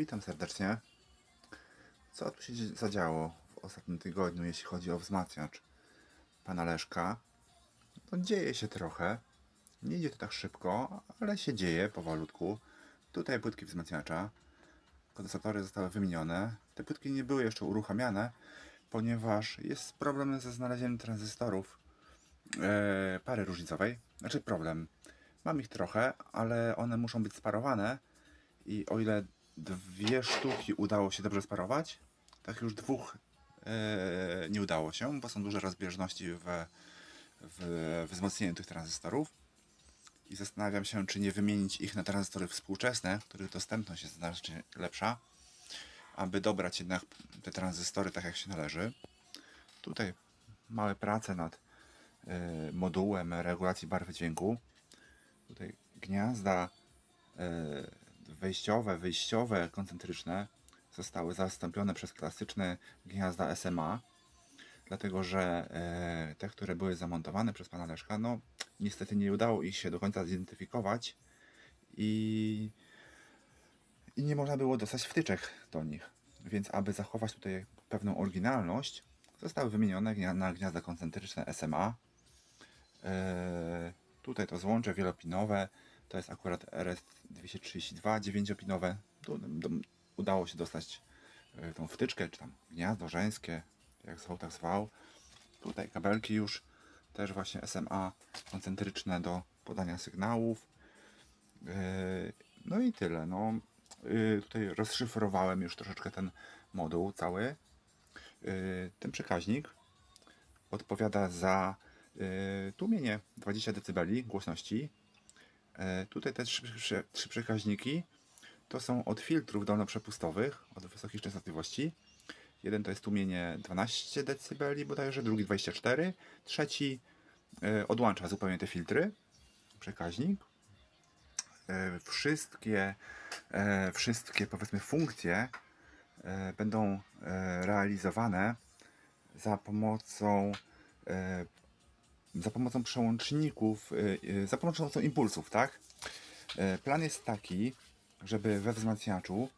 Witam serdecznie. Co tu się zadziało w ostatnim tygodniu, jeśli chodzi o wzmacniacz pana Leszka? No dzieje się trochę. Nie idzie to tak szybko, ale się dzieje powolutku. Tutaj płytki wzmacniacza. Kondensatory zostały wymienione. Te płytki nie były jeszcze uruchamiane, ponieważ jest problem ze znalezieniem tranzystorów e, pary różnicowej. Znaczy problem. Mam ich trochę, ale one muszą być sparowane i o ile dwie sztuki udało się dobrze sparować, tak już dwóch e, nie udało się, bo są duże rozbieżności w, w wzmocnieniu tych tranzystorów. I zastanawiam się, czy nie wymienić ich na tranzystory współczesne, których dostępność jest znacznie lepsza, aby dobrać jednak te tranzystory tak jak się należy. Tutaj małe prace nad e, modułem regulacji barwy dźwięku. Tutaj gniazda e, wejściowe, wyjściowe, koncentryczne zostały zastąpione przez klasyczne gniazda SMA, dlatego że e, te, które były zamontowane przez pana Leszka, no niestety nie udało ich się do końca zidentyfikować i, i nie można było dostać wtyczek do nich. Więc aby zachować tutaj pewną oryginalność, zostały wymienione na gniazda koncentryczne SMA. E, tutaj to złącze wielopinowe, to jest akurat RS232 dziewięciopinowe. Do, udało się dostać e, tą wtyczkę, czy tam gniazdo żeńskie, jak zwał, tak zwał. Tutaj kabelki już, też właśnie SMA koncentryczne do podania sygnałów. E, No i tyle. No, E, tutaj rozszyfrowałem już troszeczkę ten moduł cały. Ten przekaźnik odpowiada za tłumienie 20 dB głośności. E, Tutaj te trzy, trzy, przekaźniki to są od filtrów dolnoprzepustowych od wysokich częstotliwości. Jeden to jest tłumienie 12 dB bodajże, drugi 24, trzeci e, odłącza zupełnie te filtry, przekaźnik. E, Wszystkie, wszystkie powiedzmy funkcje będą realizowane za pomocą za pomocą przełączników, y, y, za pomocą impulsów, tak? E, Plan jest taki, żeby we wzmacniaczu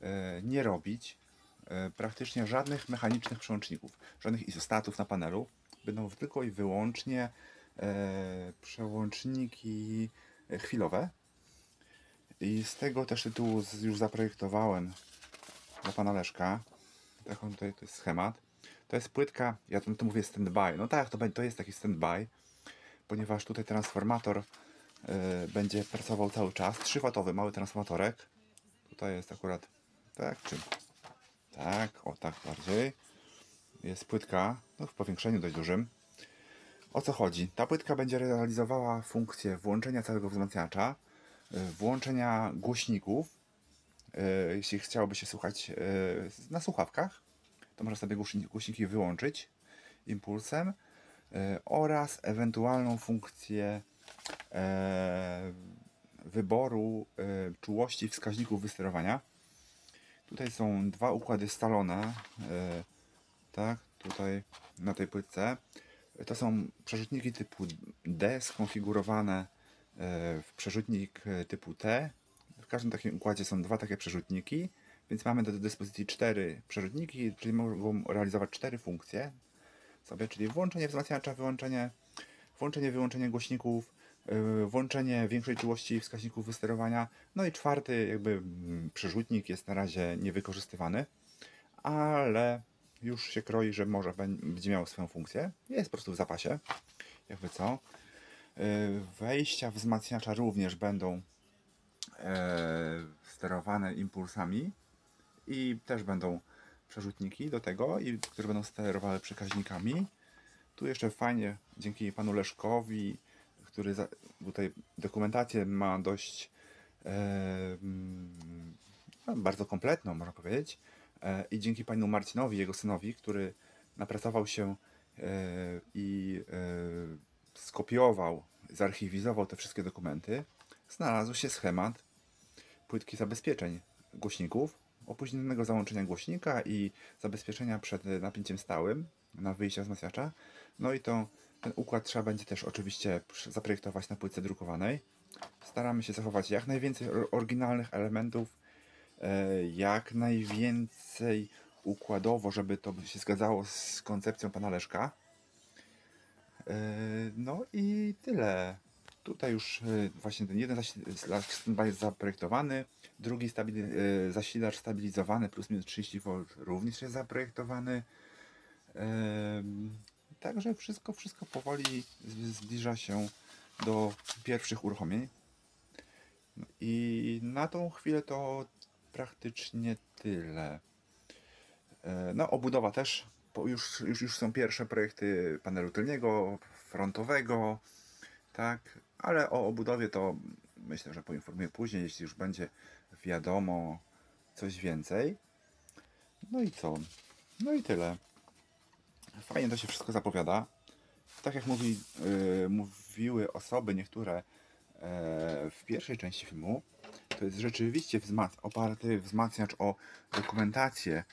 e, nie robić e, praktycznie żadnych mechanicznych przełączników, żadnych izostatów na panelu. Będą tylko i wyłącznie przełączniki chwilowe. I z tego też tytułu już zaprojektowałem dla pana Leszka. Taką tutaj to jest schemat. To jest płytka, ja to, to mówię standby. No tak, to, to jest taki standby, ponieważ tutaj transformator y, będzie pracował cały czas. 3W mały transformatorek. Tutaj jest akurat tak, czy tak, o tak bardziej. Jest płytka, no w powiększeniu dość dużym. O co chodzi? Ta płytka będzie realizowała funkcję włączenia całego wzmacniacza, y, włączenia głośników, y, jeśli chciałoby się słuchać na słuchawkach, to można sobie głośni- głośniki wyłączyć impulsem y, oraz ewentualną funkcję e, wyboru e, czułości wskaźników wysterowania. Tutaj są dwa układy scalone, e, tak, tutaj na tej płytce. To są przerzutniki typu D skonfigurowane e, w przerzutnik e, typu T. W każdym takim układzie są dwa takie przerzutniki, więc mamy do dyspozycji cztery przerzutniki, czyli mogą realizować cztery funkcje sobie, czyli włączenie wzmacniacza, wyłączenie, włączenie, wyłączenie głośników, yy, włączenie większej czułości wskaźników wysterowania. No i czwarty jakby mm, przerzutnik jest na razie niewykorzystywany, ale już się kroi, że może bę- będzie miał swoją funkcję. Jest po prostu w zapasie, jakby co. Yy, Wejścia wzmacniacza również będą e, sterowane impulsami i też będą przerzutniki do tego, i, które będą sterowały przekaźnikami. Tu jeszcze fajnie, dzięki panu Leszkowi, który za, tutaj dokumentację ma dość e, bardzo kompletną, można powiedzieć. E, I dzięki panu Marcinowi, jego synowi, który napracował się e, i e, skopiował, zarchiwizował te wszystkie dokumenty, znalazł się schemat płytki zabezpieczeń głośników, opóźnionego załączenia głośnika i zabezpieczenia przed napięciem stałym na wyjście wzmacniacza. No i to ten układ trzeba będzie też oczywiście zaprojektować na płytce drukowanej. Staramy się zachować jak najwięcej or- oryginalnych elementów, e, jak najwięcej układowo, żeby to się zgadzało z koncepcją pana Leszka. E, No i tyle. Tutaj już e, właśnie ten jeden zasilacz jest zaprojektowany, drugi stabili- e, zasilacz stabilizowany plus minus 30 V również jest zaprojektowany. Także wszystko, wszystko powoli zbliża się do pierwszych uruchomień. No I na tą chwilę to praktycznie tyle. E, No, obudowa też. Już, już, już są pierwsze projekty panelu tylniego, frontowego, tak, ale o obudowie to myślę, że poinformuję później, jeśli już będzie wiadomo coś więcej. No i co? No i tyle. Fajnie to się wszystko zapowiada. Tak jak mówi, yy, mówiły osoby niektóre e, w pierwszej części filmu, to jest rzeczywiście wzmac- oparty wzmacniacz o dokumentację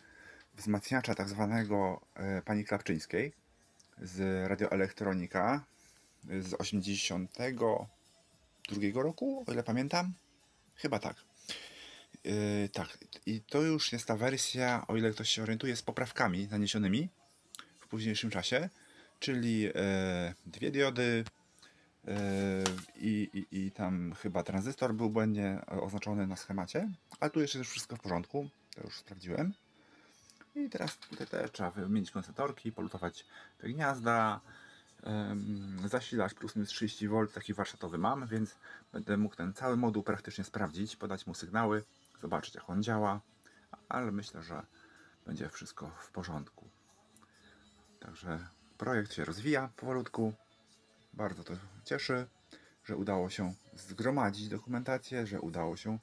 wzmacniacza tak zwanego e, pani Klapczyńskiej z radioelektronika z 82 roku, o ile pamiętam. Chyba tak. Yy, tak, i to już jest ta wersja, o ile ktoś się orientuje, z poprawkami naniesionymi w późniejszym czasie, czyli e, dwie diody e, i, i, tam chyba tranzystor był błędnie oznaczony na schemacie, ale tu jeszcze jest wszystko w porządku, to już sprawdziłem. I teraz tutaj też trzeba wymienić koncentratorki, polutować te gniazda, zasilacz plus minus 30V, taki warsztatowy mam, więc będę mógł ten cały moduł praktycznie sprawdzić, podać mu sygnały, zobaczyć jak on działa, ale myślę, że będzie wszystko w porządku. Także projekt się rozwija powolutku. Bardzo to cieszy, że udało się zgromadzić dokumentację, że udało się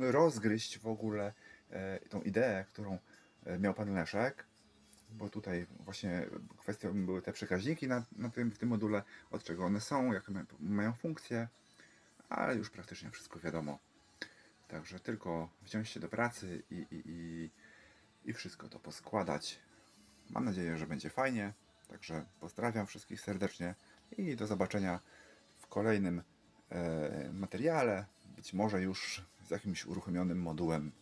rozgryźć w ogóle e, tą ideę, którą e, miał pan Leszek. Bo tutaj właśnie kwestią były te przekaźniki na, na tym, w tym module, od czego one są, jakie ma- mają funkcje, ale już praktycznie wszystko wiadomo. Także tylko wziąć się do pracy i, i, i, i wszystko to poskładać. Mam nadzieję, że będzie fajnie. Także pozdrawiam wszystkich serdecznie i do zobaczenia w kolejnym e, materiale. Być może już z jakimś uruchomionym modułem